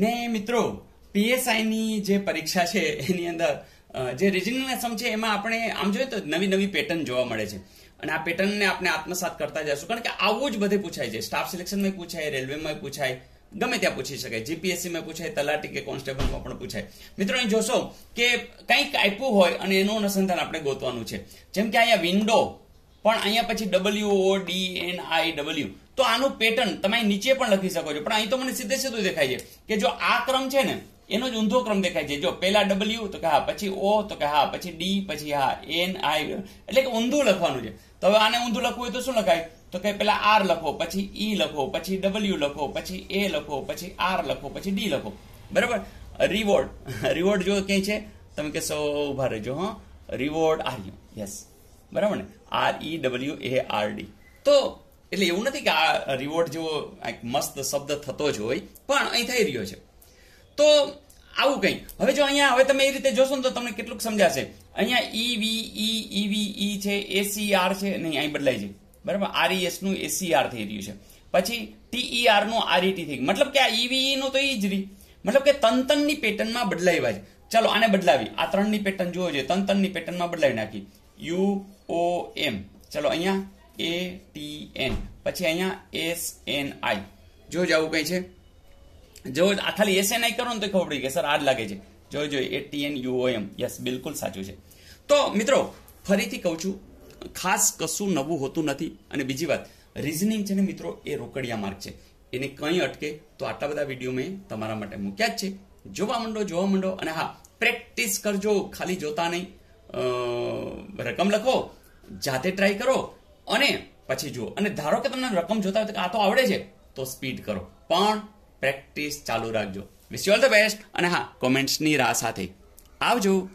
ને મિત્રો પીએસઆઈની જે પરીક્ષા છે, એની અંદર જે રિઝનિંગ એસમ છે, એમાં આપણે આમ જોઈએ તો નવી નવી પેટર્ન જોવા મળે છે. અને આ પેટર્નને આપણે આત્મસાત કરતા જશું કારણ કે આવું જ બધે પૂછાય છે. સ્ટાફ સિલેક્શનમાં પૂછાય રેલવેમાં પૂછાય, ગમે ત્યાં પૂછી શકાય. જીપીએસસીમાં પૂછાય, તલાટી કે કોન્સ્ટેબલમાં પણ પૂછાય. મિત્રો, અહીં જોશો કે કંઈક આપ્યું હોય અને એનું અનુસંધાન આપણે ગોતવાનું છે. જેમ કે અહીંયા વિન્ડો પણ અહીંયા પછી W O D N I W તો આનું પેટર્ન તમે નીચે પણ લખી શકો છો. પણ અહીં તો મને સીધે સીધું દેખાય છે કે જો આ ક્રમ છે ને, એનો જ ઊંધો ક્રમ દેખાય છે. જો પહેલા ડબલ્યુ તો કે હા, પછી ઓ તો કે હા, પછી ડી પછી હા એન આઈ એટલે કે ઊંધું લખવાનું છે. તો હવે આને ઊંધું લખવું હોય તો શું લખાય? તો કે પેલા આર લખો, પછી ઈ લખો, પછી ડબલ્યુ લખો, પછી એ લખો, પછી આર લખો, પછી ડી લખો. બરાબર? રિવોર્ડ રિવોર્ડ જો ક્યાંય છે, તમે કહેશો, ઊભા રહેજો, હા. રિવોર્ડ આર્યુ યસ બરાબર ને? R E W A R D તો એટલે એવું નથી કે આ રિવોર્ડ જેવો મસ્ત શબ્દ થતો જ હોય, પણ અહીં થઈ રહ્યો છે. તો આવું કંઈ હવે જો અહીંયા, હવે તમે એ રીતે જોશો ને તો તમને કેટલુંક સમજાશે. અહીંયા ઈ વી ઈ ઈવી ઈ છે એસીઆર છે નહીં અહીં બદલાય છે. બરાબર? આરઈએસનું એસીઆર થઈ રહ્યું છે. પછી ટીઈઆરનું આરઈટી થઈ ગયું. મતલબ કે આ ઈવી નું તો ઈ જ રહી. મતલબ કે તંતનની પેટર્નમાં બદલાવ્યા છે. ચાલો, આને બદલાવી. આ ત્રણની પેટર્ન જુઓ છે તંતનની પેટર્નમાં બદલાવી નાખી. યુ ઓ એમ ચલો, અહીંયા એ ટી એન પછી અહીંયા એસ એન આઈ જો આવું કંઈ છે? જો આ ખાલી એસ એન આઈ કરો ને તો ખબર પડી કે સર આ લાગે છે. જો જો A T N U M yes બિલકુલ સાચું છે. તો મિત્રો, ફરીથી કહું છું, ખાસ કશું નવું હોતું નથી. અને બીજી વાત રિઝનિંગ છે ને મિત્રો, એ રોકડિયા માર્ક છે. એને કંઈ અટકે તો આટલા બધા વીડિયો મેં તમારા માટે મૂક્યા જ છે. જોવા માંડો જોવા માંડો. અને હા પ્રેક્ટિસ કરજો. ખાલી જોતા નહીં. રકમ લખો. જાતે ટ્રાય કરો. અને પછી જુઓ, અને ધારો કે તમને રકમ જોતા હોય તો આ તો આવડે છે, તો સ્પીડ કરો. પણ પ્રેક્ટિસ ચાલુ રાખજો. Wish you all the best અને હા કોમેન્ટ્સની રાહ સાથે આવજો.